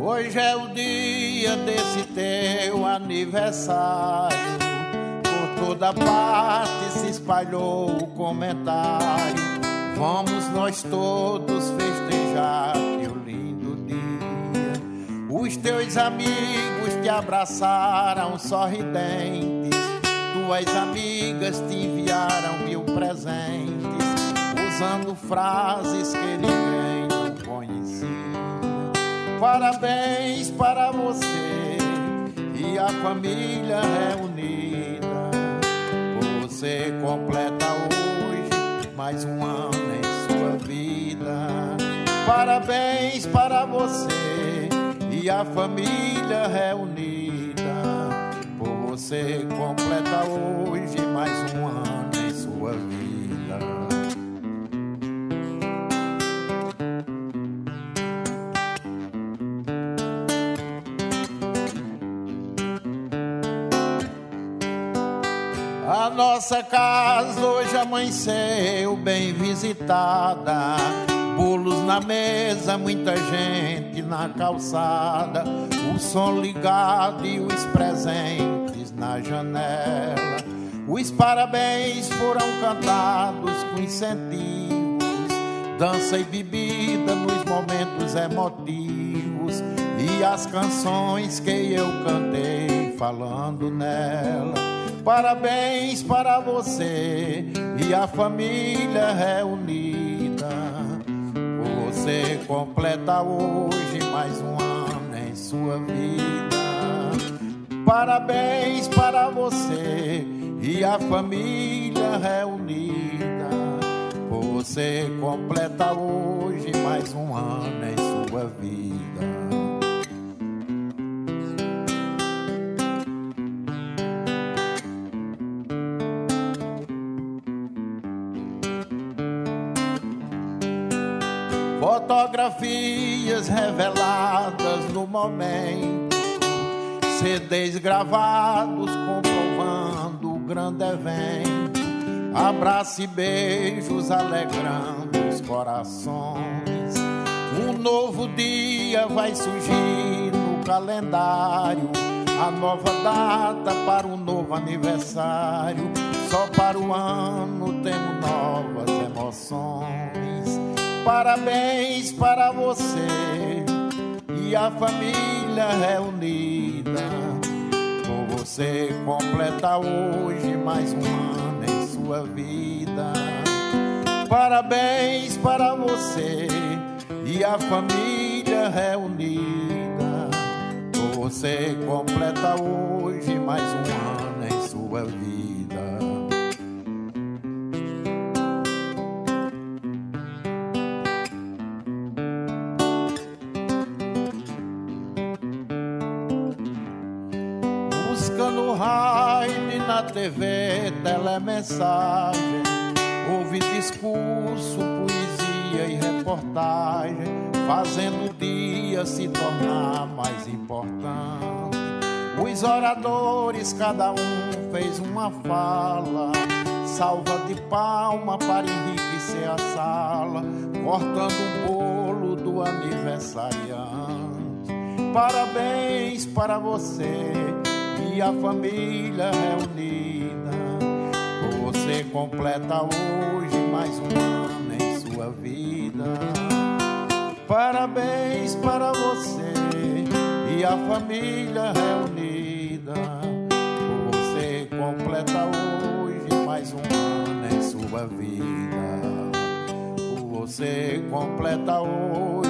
Hoje é o dia desse teu aniversário. Por toda parte se espalhou o comentário. Vamos nós todos festejar teu lindo dia. Os teus amigos te abraçaram sorridentes. Tuas amigas te enviaram mil presentes, usando frases que ninguém não conhecia. Parabéns para você e a família reunida. Você completa hoje mais um ano em sua vida. Parabéns para você e a família reunida. Você completa hoje mais um ano Nossa casa hoje amanheceu bem visitada. Bolos na mesa, muita gente na calçada. O som ligado e os presentes na janela. Os parabéns foram cantados com incentivos. Dança e bebida nos momentos emotivos. E as canções que eu cantei falando nela. Parabéns para você e a família reunida. Você completa hoje mais um ano em sua vida. Parabéns para você e a família reunida. Você completa hoje mais um ano em sua vida. Fotografias reveladas no momento, CDs gravados comprovando o grande evento, abraço e beijos alegrando os corações. Um novo dia vai surgir no calendário, a nova data para um novo aniversário. Só para o ano temos novas emoções. Parabéns para você e a família reunida. Por você completa hoje mais um ano em sua vida. Parabéns para você e a família reunida. Por você completa hoje mais um ano no na TV, telemensagem. Ouve discurso, poesia e reportagem, fazendo o dia se tornar mais importante. Os oradores, cada um fez uma fala, salva de palma para enriquecer a sala, cortando um bolo do aniversariante. Parabéns para você e a família reunida. Você completa hoje mais um ano em sua vida. Parabéns para você e a família reunida. Você completa hoje mais um ano em sua vida. Você completa hoje